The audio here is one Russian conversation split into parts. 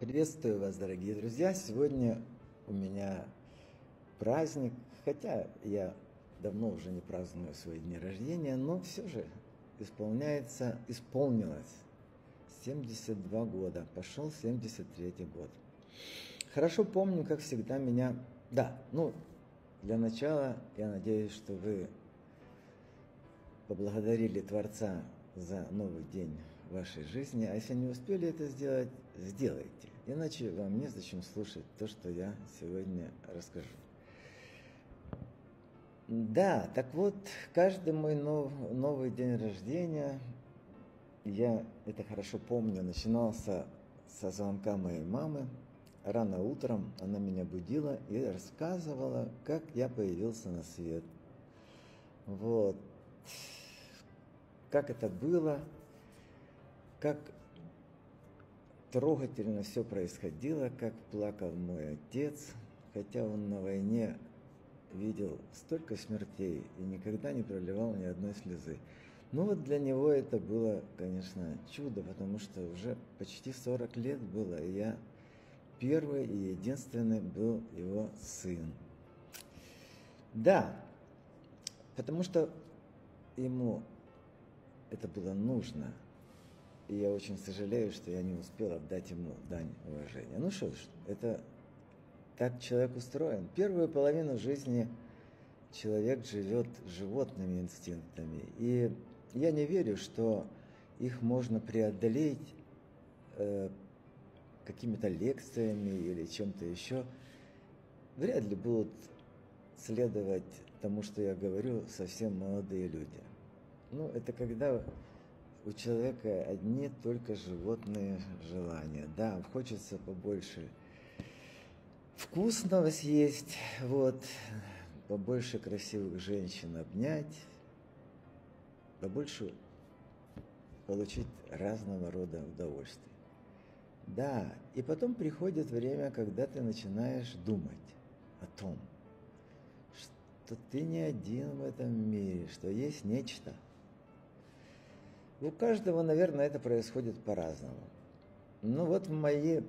Приветствую вас, дорогие друзья! Сегодня у меня праздник, хотя я давно уже не праздную свои дни рождения, но все же исполняется, исполнилось 72 года, пошел 73 год. Хорошо помню, как всегда меня... Да, ну, для начала я надеюсь, что вы поблагодарили Творца за новый день вашей жизни. А если не успели это сделать, сделайте. Иначе вам незачем слушать то, что я сегодня расскажу. Да, так вот, каждый мой нов, новый день рождения, я это хорошо помню, начинался со звонка моей мамы. Рано утром она меня будила и рассказывала, как я появился на свет. Вот. Как это было, как трогательно все происходило, как плакал мой отец, хотя он на войне видел столько смертей и никогда не проливал ни одной слезы. Ну вот для него это было, конечно, чудо, потому что уже почти 40 лет было, и я первый и единственный был его сын. Да, потому что ему это было нужно – и я очень сожалею, что я не успел отдать ему дань уважения. Ну что ж, это так человек устроен. Первую половину жизни человек живет животными инстинктами. И я не верю, что их можно преодолеть э, какими-то лекциями или чем-то еще. Вряд ли будут следовать тому, что я говорю, совсем молодые люди. Ну, это когда у человека одни только животные желания. Да, хочется побольше вкусного съесть, вот, побольше красивых женщин обнять, побольше получить разного рода удовольствия. Да, и потом приходит время, когда ты начинаешь думать о том, что ты не один в этом мире, что есть нечто – у каждого, наверное, это происходит по-разному. Ну вот в мои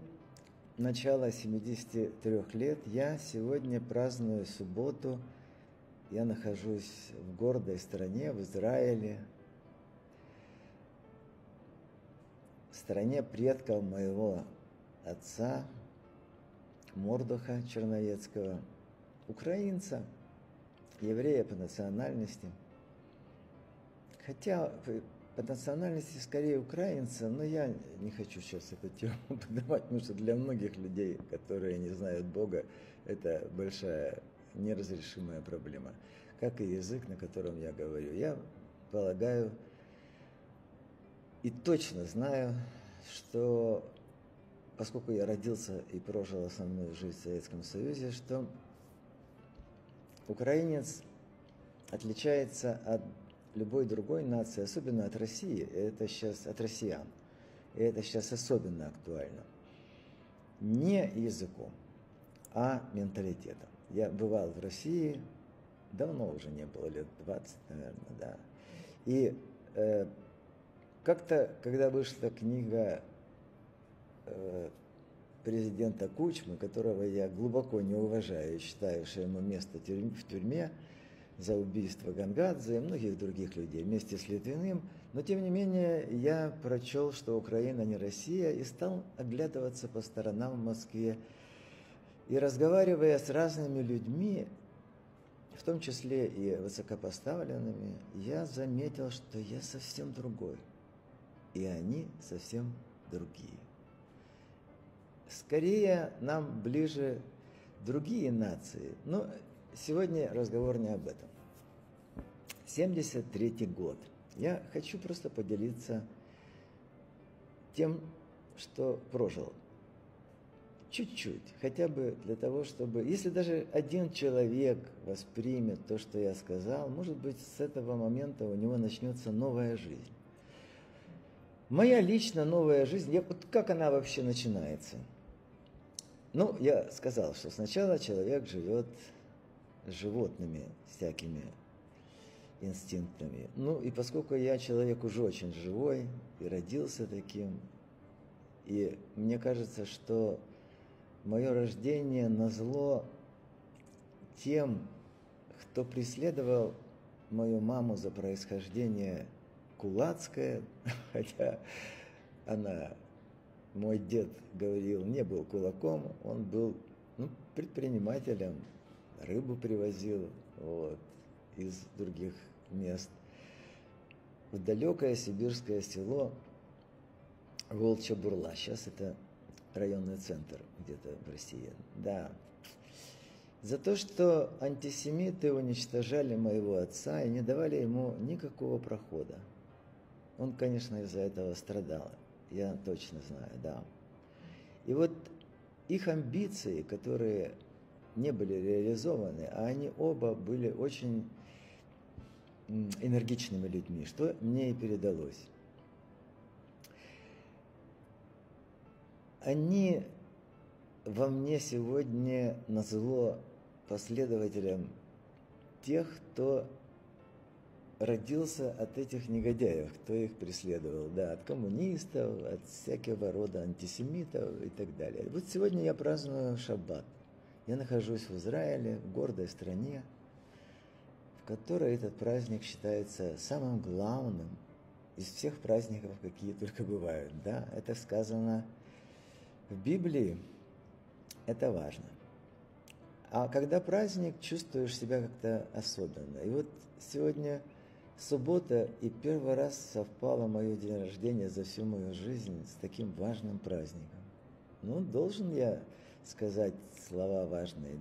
начало 73 лет я сегодня праздную субботу. Я нахожусь в гордой стране, в Израиле, в стране предков моего отца, Мордоха Черновецкого, украинца, еврея по национальности. Хотя по национальности скорее украинца, но я не хочу сейчас эту тему поднимать, потому что для многих людей, которые не знают Бога, это большая неразрешимая проблема. Как и язык, на котором я говорю. Я полагаю и точно знаю, что поскольку я родился и прожил основную жизнь в Советском Союзе, что украинец отличается от любой другой нации, особенно от России, это сейчас от россиян, это сейчас особенно актуально, не языком, а менталитетом. Я бывал в России, давно уже не было, лет 20, наверное, да. И э, как-то, когда вышла книга э, президента Кучмы, которого я глубоко не уважаю считаю, что ему место в тюрьме, за убийство Гангадзе и многих других людей вместе с Литвиным, но тем не менее я прочел, что Украина не Россия, и стал оглядываться по сторонам в Москве. И разговаривая с разными людьми, в том числе и высокопоставленными, я заметил, что я совсем другой, и они совсем другие. Скорее нам ближе другие нации, но Сегодня разговор не об этом. 73 год. Я хочу просто поделиться тем, что прожил. Чуть-чуть, хотя бы для того, чтобы, если даже один человек воспримет то, что я сказал, может быть, с этого момента у него начнется новая жизнь. Моя лично новая жизнь, я, вот как она вообще начинается? Ну, я сказал, что сначала человек живет животными всякими инстинктами. Ну и поскольку я человек уже очень живой и родился таким, И мне кажется, что мое рождение назло тем, кто преследовал мою маму за происхождение кулацкое, хотя она, мой дед говорил, не был кулаком, он был ну, предпринимателем, рыбу привозил вот, из других мест. В далекое сибирское село Волчья Бурла. Сейчас это районный центр где-то в России. Да. За то, что антисемиты уничтожали моего отца и не давали ему никакого прохода. Он, конечно, из-за этого страдал. Я точно знаю, да. И вот их амбиции, которые не были реализованы, а они оба были очень энергичными людьми, что мне и передалось. Они во мне сегодня назло последователям тех, кто родился от этих негодяев, кто их преследовал, да, от коммунистов, от всякого рода антисемитов и так далее. Вот сегодня я праздную шаббат. Я нахожусь в Израиле, в гордой стране, в которой этот праздник считается самым главным из всех праздников, какие только бывают. Да, это сказано в Библии, это важно. А когда праздник, чувствуешь себя как-то особенно. И вот сегодня суббота, и первый раз совпало мое день рождения за всю мою жизнь с таким важным праздником. Ну, должен я сказать слова важные.